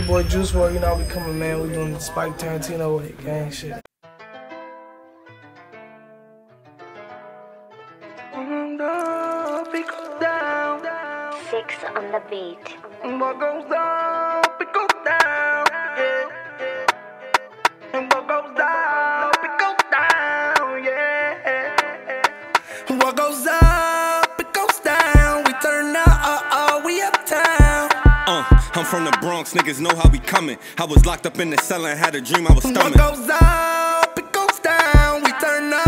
boy Juice WRLD, you know, we coming, man. We doing the Spike Tarantino way, gang shit. Six on the beat. What goes up, it goes down, yeah. And what goes up, it goes down, yeah. What goes up, it goes down. We turn up, uh, uh, we uptown. I'm from the Bronx, niggas know how we coming. I was locked up in the cellar and had a dream I was What stomach. goes up, it goes down. We turn up,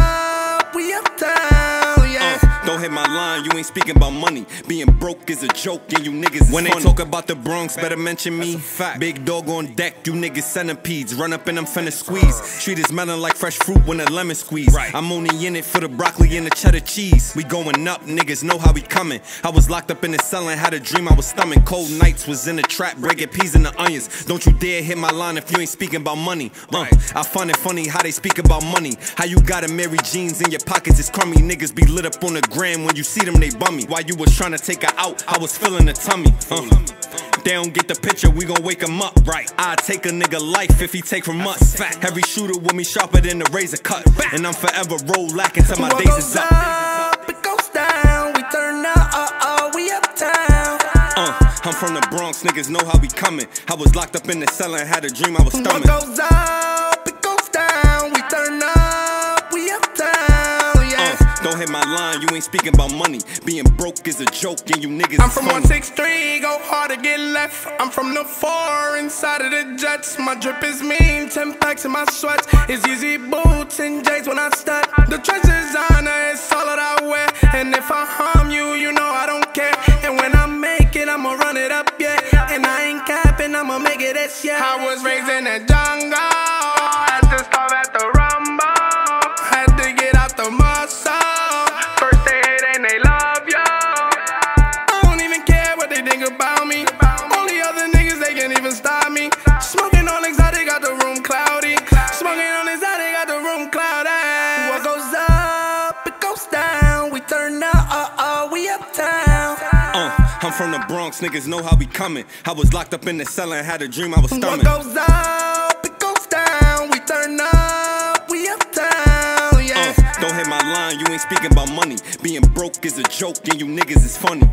don't hit my line, you ain't speaking about money. Being broke is a joke, and you niggas is When they talk about the Bronx, better mention me. Big dog on deck, you niggas centipedes. Run up and I'm finna squeeze. Street is melon like fresh fruit when a lemon squeeze. I'm only in it for the broccoli and the cheddar cheese. We going up, niggas know how we coming. I was locked up in the cell and had a dream I was stomach. Cold nights was in the trap, breaking peas in the onions. Don't you dare hit my line if you ain't speaking about money. Uh, I find it funny how they speak about money. How you got a Mary Jeans in your pockets is crummy. Niggas be lit up on the gram when you see them, they bummy. While you was trying to take her out, I was feeling the tummy. Uh, they don't get the picture, we gon' wake 'em up. Right. I take a nigga life if he take from us. Every shooter with me sharper than a razor cut. And I'm forever roll lack until my days is up. up, it goes down. We turn up, uh, uh, we uptown. Uh, I'm from the Bronx, niggas know how we coming. I was locked up in the cellar and had a dream I was What stomach. goes up, hit my line, you ain't speaking about money. Being broke is a joke, and you niggas I'm from funny. 163, go hard to get left. I'm from the four inside of the jets. My drip is mean, 10 packs in my sweats. It's easy boots and J's when I step. The dress designer it's all that I wear. And if I harm you, you know I don't care. And when I make it, I'ma run it up, yeah. And I ain't capping, I'ma make it this year. I was raised in the jungle, from the Bronx, niggas know how we coming. I was locked up in the cellar and had a dream I was What stomach. goes up, it goes down. We turn up, we uptown, yeah. Uh, don't hit my line, you ain't speaking about money. Being broke is a joke, and you niggas is funny.